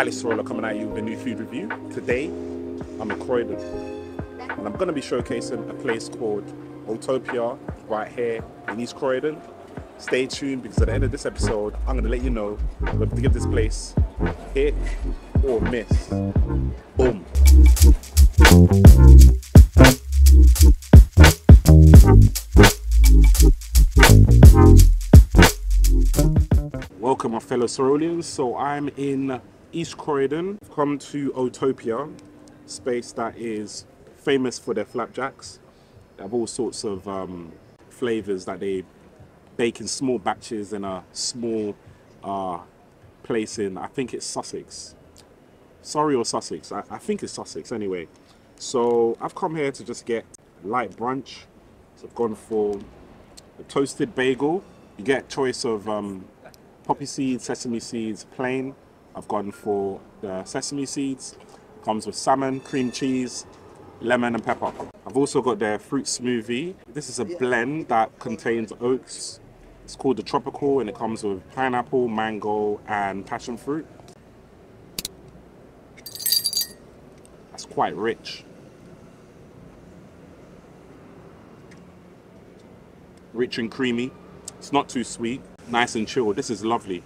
it's Roller coming at you with a new food review. Today, I'm in Croydon, and I'm going to be showcasing a place called Oatopia right here in East Croydon. Stay tuned because at the end of this episode, I'm going to let you know whether to give this place hit or miss. Boom. Welcome, my fellow Sorolians. So I'm in East Croydon. I've come to Oatopia, space that is famous for their flapjacks. They have all sorts of um, flavors that they bake in small batches in a small uh, place in, I think it's Sussex. Surrey or Sussex, I, I think it's Sussex anyway. So I've come here to just get light brunch. So I've gone for a toasted bagel. You get choice of um, poppy seeds, sesame seeds, plain. I've gone for the sesame seeds. Comes with salmon, cream cheese, lemon and pepper. I've also got their fruit smoothie. This is a blend that contains oats. It's called the Tropical and it comes with pineapple, mango and passion fruit. That's quite rich. Rich and creamy. It's not too sweet. Nice and chilled. This is lovely.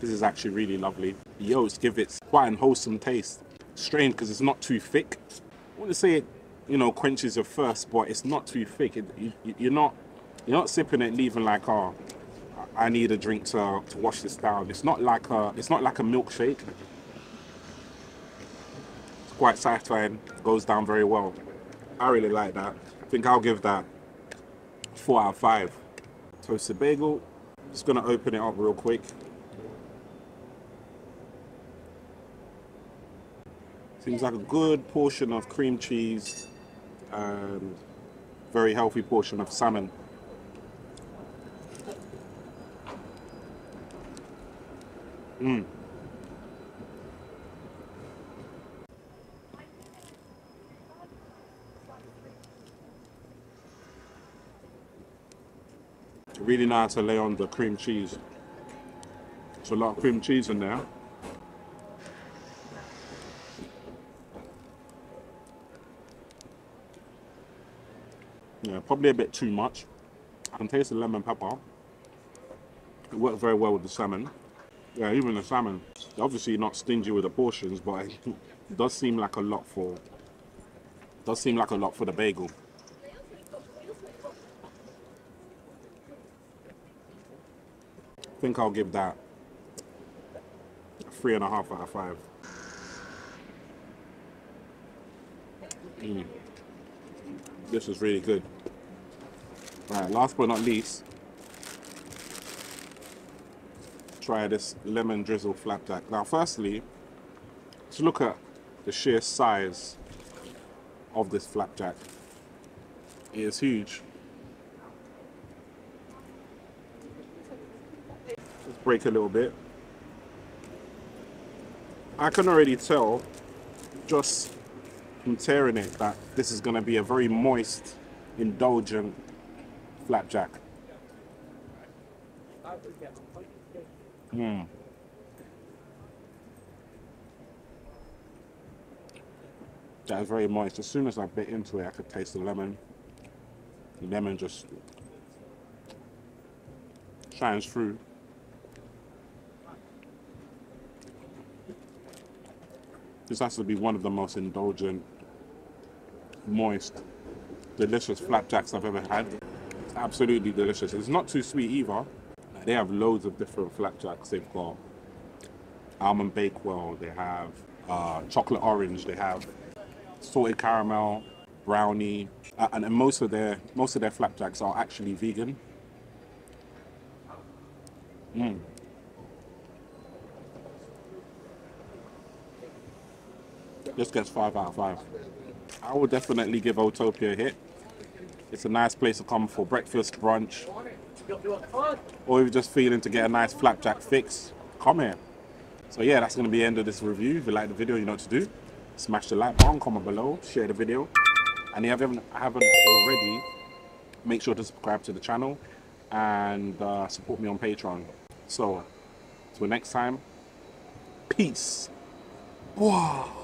This is actually really lovely. The oats give it quite an wholesome taste. Strange because it's not too thick. I want to say it, you know, quenches your thirst, but it's not too thick. It, you, you're not, you're not sipping it, leaving like, oh, I need a drink to, to wash this down. It's not like a, it's not like a milkshake. It's quite satisfying. Goes down very well. I really like that. I think I'll give that four out of five. Toasted bagel. Just gonna open it up real quick. Seems like a good portion of cream cheese and very healthy portion of salmon. Mmm. Really nice to lay on the cream cheese. There's a lot of cream cheese in there. Yeah, probably a bit too much. I can taste the lemon pepper. It works very well with the salmon. Yeah, even the salmon. Obviously not stingy with the portions, but it does seem like a lot for does seem like a lot for the bagel. I think I'll give that three and a half out of five. Mm. This is really good. Right, last but not least, try this lemon drizzle flapjack. Now, firstly, let's look at the sheer size of this flapjack. It is huge. Let's break a little bit. I can already tell just from tearing it that this is going to be a very moist, indulgent flapjack. Mm. That is very moist. As soon as I bit into it, I could taste the lemon. The lemon just shines through. This has to be one of the most indulgent, moist, delicious flapjacks I've ever had. It's absolutely delicious. It's not too sweet either. They have loads of different flapjacks. They've got almond bakewell, they have uh, chocolate orange, they have salted caramel, brownie, uh, and, and most of their most of their flapjacks are actually vegan. Mm. This gets five out of five. I will definitely give Oatopia a hit. It's a nice place to come for breakfast, brunch, or if you're just feeling to get a nice flapjack fix, come here. So yeah, that's going to be the end of this review. If you like the video, you know what to do. Smash the like button, comment below, share the video. And if you haven't, haven't already, make sure to subscribe to the channel and uh, support me on Patreon. So, till next time, peace. Wow.